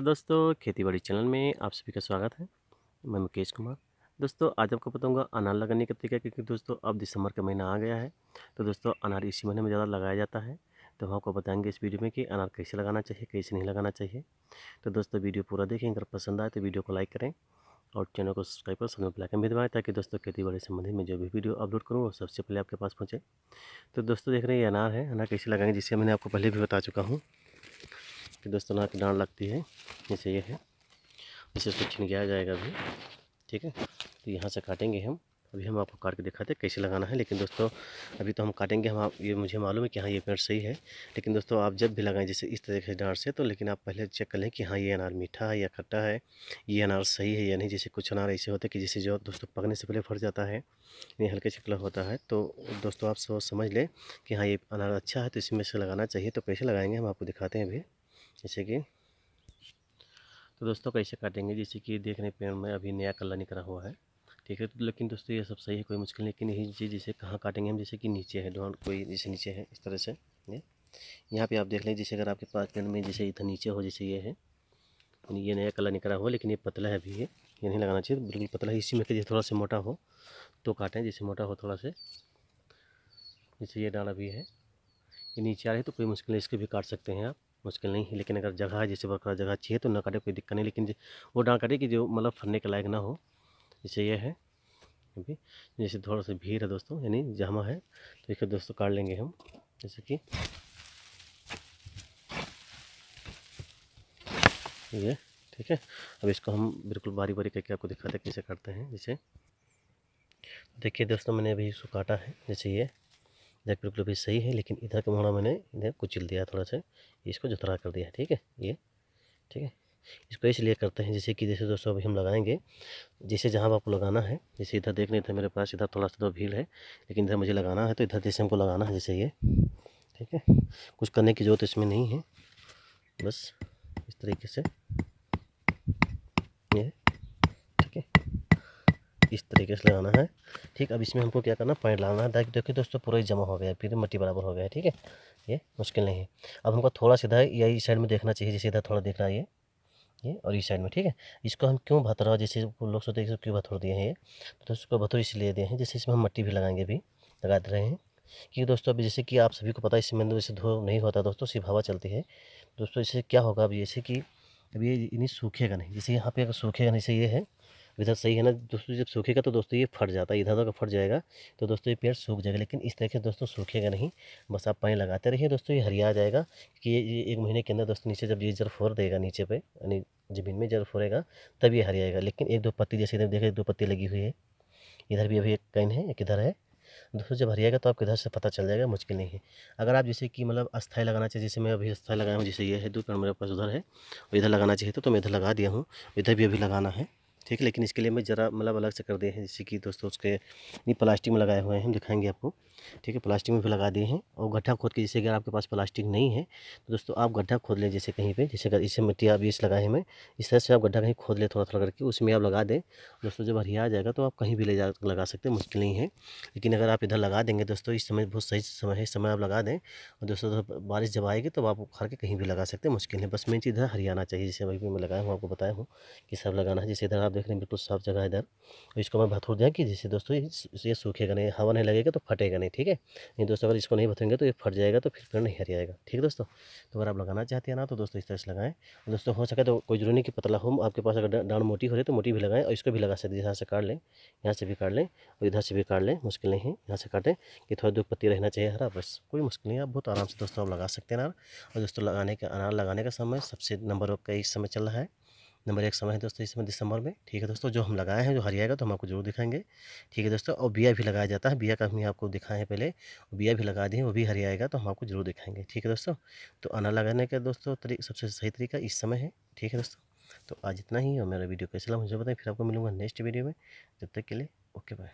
नमस्कार दोस्तों खेती बाड़ी चैनल में आप सभी का स्वागत है। मैं मुकेश कुमार। दोस्तों, आज आपको बताऊँगा अनार लगाने का तरीका, क्योंकि दोस्तों, अब दिसंबर का महीना आ गया है तो दोस्तों, अनार इसी महीने में ज़्यादा लगाया जाता है। तो हम आपको बताएँगे इस वीडियो में कि अनार कैसे लगाना चाहिए, कैसे नहीं लगाना चाहिए। तो दोस्तों, वीडियो पूरा देखें, अगर पसंद आए तो वीडियो को लाइक करें और चैनल को सब्सक्राइब कर समय बेलाइकन भी दबाएँ, ताकि दोस्तों खेती बाड़ी संबंधित में जो भी वीडियो अपलोड करूँ, वो सबसे पहले आपके पास पहुँचे। तो दोस्तों, देख रहे हैं ये अनार है। अनार कैसे लगाएँगे जिससे मैंने आपको पहले भी बता चुका हूँ। कि दोस्तों ना की डांड लगती है। जैसे ये है। इसे इसको छिन गया जाएगा अभी। ठीक है? तो यहाँ से काटेंगे हम। अभी हम आपको काट के दिखाते हैं कैसे लगाना है। लेकिन दोस्तों, अभी तो हम काटेंगे। हम आप, ये मुझे मालूम है कि हाँ ये पेड़ सही है। लेकिन दोस्तों, आप जब भी लगाएँ, जैसे इस तरीके से डांट से तो लेकिन आप पहले चेक कर लें कि हाँ ये अनार मीठा है या खट्टा है। ये अनार सही है या नहीं? जैसे कुछ अनार ऐसे होते हैं कि जैसे जो दोस्तों पकने से पहले फट जाता है। ये हल्के से होता है। तो दोस्तों, आप समझ लें कि हाँ ये अनार अच्छा है तो इसमें से लगाना चाहिए। तो कैसे लगाएँगे, हम आपको दिखाते हैं अभी। जैसे कि तो दोस्तों कैसे काटेंगे? जैसे कि देख रहे पेड़ में अभी नया कलर निकला हुआ है, ठीक है? तो लेकिन दोस्तों ये सब सही है, कोई मुश्किल नहीं, लेकिन यही चीज़ जैसे कहाँ काटेंगे हम? जैसे कि नीचे है डॉन कोई जैसे नीचे है, इस तरह से, ये। यहाँ पे आप देख लें, जैसे अगर आपके पास पेड़ में जैसे इधर नीचे हो, जैसे ये है ये नया कलर निकला हुआ लेकिन ये पतला है अभी ये ये नहीं लगाना चाहिए, बिल्कुल पतला है। इसी में जैसे थोड़ा सा मोटा हो तो काटें, जैसे मोटा हो थोड़ा से। जैसे ये डाल अभी है, ये नीचे आ रही है तो कोई मुश्किल नहीं, इसके भी काट सकते हैं आप। मुश्किल नहीं है, लेकिन अगर जगह है जैसे बरकरार जगह चाहिए तो ना काटे, कोई दिक्कत नहीं, लेकिन वो डाल काटे कि जो मतलब फरने के लायक ना हो। जैसे ये है अभी जैसे थोड़ा सा भीड़ है दोस्तों, यानी जमा है तो इसको दोस्तों काट लेंगे हम, जैसे कि ये, ठीक है? अब इसको हम बिल्कुल बारी बारी करके आपको दिखाते कैसे काटते हैं, जैसे देखिए दोस्तों, मैंने अभी इसको काटा है, जैसे ये। इधर बिल्कुल भी सही है, लेकिन इधर का मोड़ा मैंने, इधर कुचिल दिया थोड़ा सा, इसको जुतरा कर दिया ठीक है, ये, ठीक है, इसको इसलिए करते हैं जैसे कि जैसे दोस्तों अभी हम लगाएँगे, जैसे जहाँ आपको लगाना है, जैसे इधर देख रहे थे मेरे पास इधर थोड़ा सा तो भीड़ है, लेकिन इधर मुझे लगाना है तो इधर जैसे हमको लगाना है, जैसे ये, ठीक है, कुछ करने की ज़रूरत इसमें नहीं है, बस इस तरीके से ये ठीक है इस तरीके से लगाना है। ठीक, अब इसमें हमको क्या करना, पानी डालना है, ताकि देखिए दोस्तों पूरा जमा हो गया फिर मट्टी बराबर हो गया है, ठीक है? ये मुश्किल नहीं है। अब हमको थोड़ा सीधा या इस साइड में देखना चाहिए, जैसे इधर थोड़ा देख रहा है ये। ये और इस साइड में, ठीक है? इसको हम क्यों भतरा जैसे लोग सोचते हैं क्यों भथोड़ दिए हैं ये? तो दोस्तों को भथोड़ इसलिए दिए हैं, जैसे इसमें हम मट्टी भी लगाएँगे भी, लगा दे रहे हैं। क्योंकि दोस्तों अभी जैसे कि आप सभी को पता है, इसमें जैसे धो नहीं होता दोस्तों, सिर्फ़ हवा चलती है। दोस्तों इससे क्या होगा अभी जैसे कि अभी ये इन्हीं सूखेगा नहीं, जैसे यहाँ पे अगर सूखेगा नहीं से ये है इधर सही है ना दोस्तों जब सूखेगा तो दोस्तों ये फट जाता है इधर उधर का फट जाएगा तो दोस्तों ये पेड़ सूख जाएगा लेकिन इस तरीके से दोस्तों सूखेगा नहीं बस आप पानी लगाते रहिए दोस्तों ये हरिया जाएगा कि ये एक महीने के अंदर दोस्तों नीचे जब ये जल फोर देगा नीचे पे यानी ज़मीन में जल फोरेगा तब ये हरियाएगा लेकिन एक दो पत्ती जैसे इधर देखे दो पत्ती लगी हुई है इधर भी अभी एक कैन है एक इधर है दोस्तों जब हरिएगा तो आपको इधर से पता चल जाएगा मुश्किल नहीं है अगर आप जैसे कि मतलब अस्थाई लगाना चाहिए जैसे मैं अभी अस्थाई लगाया हूँ जैसे ये है दो पेड़ मेरे पास उधर है और इधर लगाना चाहिए तो, तो मैं इधर लगा दिया हूँ इधर भी अभी लगाना है ठीक है, लेकिन इसके लिए मैं ज़रा मतलब अलग से कर दिए हैं, जैसे कि दोस्तों उसके नहीं प्लास्टिक में लगाए हुए हैं दिखाएँगे आपको। ठीक है, प्लास्टिक में भी लगा दिए हैं और गड्ढा खोद के, जैसे अगर आपके पास प्लास्टिक नहीं है तो दोस्तों आप गड्ढा खोद लें जैसे कहीं पे, जैसे अगर इससे मिट्टी आप इस लगाए हैं इस तरह से आप गड्ढा कहीं खोद लें थोड़ा थोड़ा करके, उसमें आप लगा दें। दोस्तों जब हरिया आ जाएगा तो आप कहीं भी ले जा, लगा सकते हैं, मुश्किल नहीं है। लेकिन अगर आप इधर लगा देंगे दोस्तों, इस समय बहुत सही समय है समय आप लगा दें और दोस्तों बारिश जब आएगी तो आप उखाड़ के कहीं भी लगा सकते हैं, मुश्किल है बस मेन चीज़ इधर हरियाणा चाहिए, जैसे अभी मैं लगाया हूँ, आपको बताया हूँ कि सब लगाना है, जैसे इधर आप देख रहे हैं बिल्कुल साफ़ जगह इधर। इसको मैं भथोड़ दिया कि जिससे दोस्तों ये सूखेगा नहीं, हवा नहीं लगेगा तो फटेगा नहीं, ठीक है? नहीं दोस्तों, अगर इसको नहीं भथेंगे तो ये फट जाएगा तो फिर पेड़ नहीं हरियाएगा, ठीक है दोस्तों? तो अगर आप लगाना चाहते हैं ना तो दोस्तों इस तरह से लगाएँ। दोस्तों, हो सके तो कोई ज़रूरी नहीं कि पतला हो, आपके पास अगर डांड मोटी हो रही तो मोटी भी लगाएँ और इसको भी लगा सकते यहाँ से काट लें, यहाँ से भी काट लें और इधर से भी काट लें, मुश्किल नहीं है, यहाँ से काटें कि थोड़ा दुख पत्ती रहना चाहिए, हरा, बस कोई मुश्किल नहीं आप बहुत आराम से दोस्तों आप लगा सकते हैं अनार और दोस्तों, लगाने का, अनार लगाने का समय सबसे नंबर का इस समय चल रहा है। नंबर एक समय है दोस्तों, इस समय दिसंबर में, ठीक है दोस्तों? जो हम लगाए हैं, जो हरियाएगा तो हम आपको ज़रूर दिखाएँगे, ठीक है दोस्तों? और बिया भी लगाया जाता है, बिया का हम आपको दिखाए हैं पहले बिया भी लगा दिए, वो भी हरियाएगा तो हम आपको ज़रूर दिखाएँगे, ठीक है दोस्तों? तो आना लगाने का दोस्तों सबसे सही तरीका इस समय है, ठीक है दोस्तों? तो आज इतना ही, और मेरा वीडियो कैसे लगा मुझे बताएँ, फिर आपको मिलूँगा नेक्स्ट वीडियो में, जब तक के लिए, ओके, बाय।